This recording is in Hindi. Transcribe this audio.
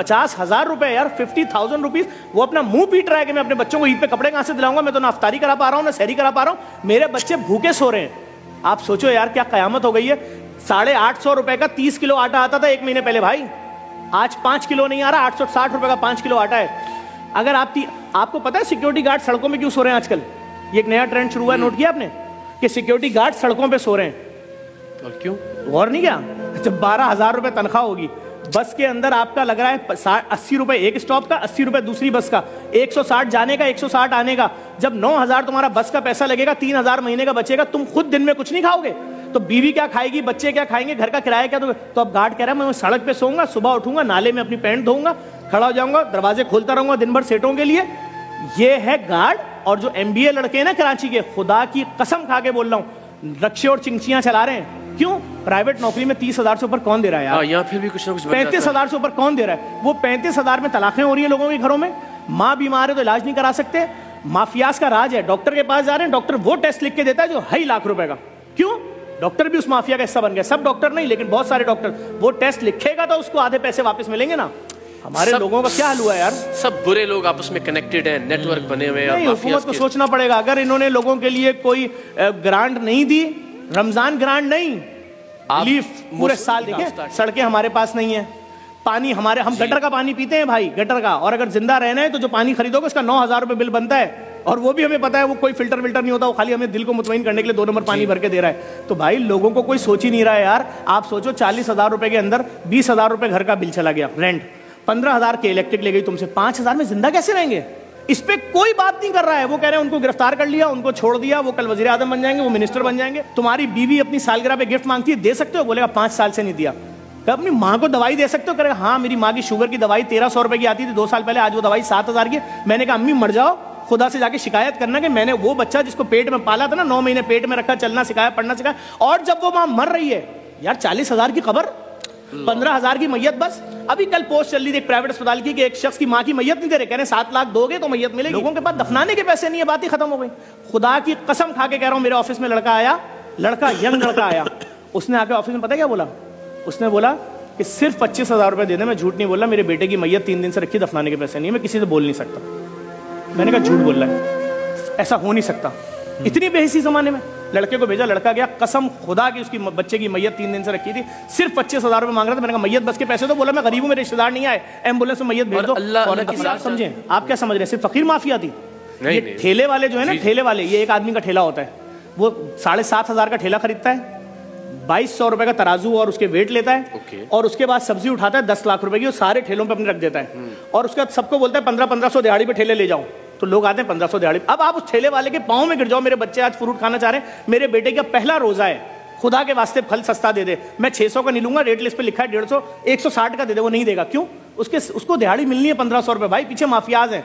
पचास हज़ार रुपए यार फिफ्टी थाउज़ेंड रुपीज़ वो अपना मुँह पीट रहा है कि मैं अपने बच्चों को ईद पे कपड़े कहाँ से दिलाऊँगा? मैं तो ना अफ्तारी करा पा रहा हूँ ना सहरी करा पा रहा हूँ। मेरे बच्चे भूखे सो रहे हैं। आप सोचो यार क्या कयामत हो गई है? साढ़े आठ सौ रुपए का तीस किलो आटा आता था एक महीने पहले भाई। आज पाँच किलो नहीं आ रहा आठ सौ साठ रुपए का पाँच किलो आटा है। अगर आप आपको पता है सिक्योरिटी गार्ड सड़कों में क्यों सो रहे हैं आजकल? ये एक नया ट्रेंड शुरू हुआ है नोट किया आपने? कि सिक्योरिटी गार्ड सड़कों पे सो रहे हैं। और क्यों? और नहीं क्या? जब बारह हज़ार रुपए तनख्वाह होगी बस के अंदर आपका लग रहा है अस्सी रुपए एक स्टॉप का अस्सी रुपए दूसरी बस का 160 जाने का 160 आने का। जब 9000 तुम्हारा बस का पैसा लगेगा 3000 महीने का बचेगा तुम खुद दिन में कुछ नहीं खाओगे। तो बीवी क्या खाएगी बच्चे क्या खाएँगे घर का किराया क्या तो, तो अब गार्ड कह रहा है मैं सड़क पे सोऊँगा सुबह उठूँगा नाले में अपनी पैंट धोऊँगा खड़ा हो जाऊँगा दरवाजे खोलता रहूँगा दिन भर सेटों के लिए। ये है गार्ड और जो एमबीए लड़के हैं ना कराची के खुदा की कसम खा के बोल रहा हूँ रक्षे और चिंचियाँ चला रहे हैं। क्यों? प्राइवेट नौकरी में तीस हज़ार से ऊपर कौन दे रहा है यार? यहाँ फिर भी कुछ ना कुछ पैंतीस हज़ार से ऊपर कौन दे रहा है? वो पैंतीस हज़ार में तलाखें हो रही है लोगों के घरों में। माँ बीमार है तो इलाज नहीं करा सकते। माफियाज का राज है। डॉक्टर के पास जा रहे हैं। डॉक्टर वो टेस्ट लिख के देता है जो है लाख रुपए का। क्यों? डॉक्टर भी उस माफिया का हिस्सा बन गया। सब डॉक्टर नहीं लेकिन बहुत सारे डॉक्टर। वो टेस्ट लिखेगा तो उसको आधे पैसे वापस मिलेंगे ना। हमारे लोगों का क्या हाल हुआ यार? सब बुरे लोग आपस में कनेक्टेड हैं नेटवर्क बने हुए हैं हुकूमत को सोचना पड़ेगा। अगर इन्होंने लोगों के लिए कोई ग्रांट नहीं दी रमज़ान ग्रांड नहीं। रिलीफ पूरे साल देखिए सड़कें हमारे पास नहीं है। पानी हमारे हम गटर का पानी पीते हैं भाई गटर का। और अगर ज़िंदा रहना है तो जो पानी खरीदोगे उसका नौ हज़ार रुपए बिल बनता है। और वो भी हमें पता है वो कोई फ़िल्टर विल्टर नहीं होता वो खाली हमें दिल को मुतमिन करने के लिए दो नंबर पानी भर के दे रहा है। तो भाई लोगों को कोई सोच ही नहीं रहा है यार। आप सोचो चालीस हज़ार रुपए के अंदर बीस हज़ार रुपए घर का बिल चला गया रेंट पंद्रह हज़ार के इलेक्ट्रिक ले गई तुमसे। पाँच हज़ार में ज़िंदा कैसे रहेंगे? इस पे कोई बात नहीं कर रहा है। वो कह रहे हैं उनको गिरफ़्तार कर लिया उनको छोड़ दिया वो कल वज़ीर आदम बन जाएँगे वो मिनिस्टर बन जाएँगे। तुम्हारी बीवी अपनी सालगिरह पे गिफ्ट मांगती है दे सकते हो? बोलेगा पाँच साल से नहीं दिया। अपनी माँ को दवाई दे सकते हो? करेगा हाँ मेरी माँ की शुगर की दवाई तेरह सौ रुपए की आती थी दो साल पहले आज वो दवाई सात हज़ार की मैंने कहा अम्मी मर जाओ। खुदा से जाके शिकायत करना कि मैंने वो बच्चा जिसको पेट में पाला था ना नौ महीने पेट में रखा चलना सिखाया पढ़ना सिखाया और जब वो माँ मर रही है यार चालीस हज़ार की खबर पंद्रह हज़ार की मैयत बस अभी कल पोस्ट चल रही थी प्राइवेट अस्पताल की कि एक शख्स की माँ की मैयत नहीं दे रहे। कह रहे सात लाख दोगे तो मैयत मिलेगी। लोगों के पास दफनाने के पैसे नहीं है बात ही खत्म हो गई। खुदा की कसम खा के कह रहा हूँ मेरे ऑफ़िस में लड़का आया लड़का यंग लड़का आया। उसने आके ऑफ़िस में पता क्या बोला? उसने बोला कि सिर्फ़ पच्चीस हज़ार रुपए देने मैं झूठ नहीं बोला मेरे बेटे की मैयत तीन दिन से रखी दफनाने के पैसे नहीं मैं किसी से बोल नहीं सकता। मैंने कहा झूठ बोल रहा है। ऐसा हो नहीं सकता। इतनी बेहसी जमाने में। लड़के को भेजा लड़का गया कसम खुदा की उसकी बच्चे की मैयत तीन दिन से रखी थी। सिर्फ़ पच्चीस हज़ार रुपए मांग रहा था मैंने कहा मैयत बस के पैसे तो बोला मैं गरीब हूँ मेरे रिश्तेदार नहीं आए एंबुलेंस में मैयत भेज दो। समझे आप क्या समझ रहे हैं? सिर्फ़ फकीर माफिया थी। ये ठेले वाले जो है ना ठेले वाले ये एक आदमी का ठेला होता है। वो साढ़े सात हज़ार का ठेला खरीदता है बाईस सौ रुपए का तराजू और उसके वेट लेता है okay. और उसके बाद सब्ज़ी उठाता है दस लाख रुपए की और सारे ठेलों पे अपने रख देता है। hmm. और उसके बाद सबको बोलता है पंद्रह पंद्रह सौ दिहाड़ी पे ठेले ले जाओ। तो लोग आते हैं पंद्रह सौ दिहाड़ी। अब आप उस ठेले वाले के पाँव में गिर जाओ, मेरे बच्चे आज फ्रूट खाना चाह रहे हैं, मेरे बेटे का पहला रोजा है। खुदा के वास्ते फल सस्ता दे दे। मैं छह सौ का नहीं लूँगा, रेट लिस्ट पे लिखा है डेढ़ सौ, एक सौ साठ का दे दे, वो नहीं देगा। क्यों? उसके, उसको दिहाड़ी मिलनी है पंद्रह सौ रुपये भाई, पीछे माफियाज है।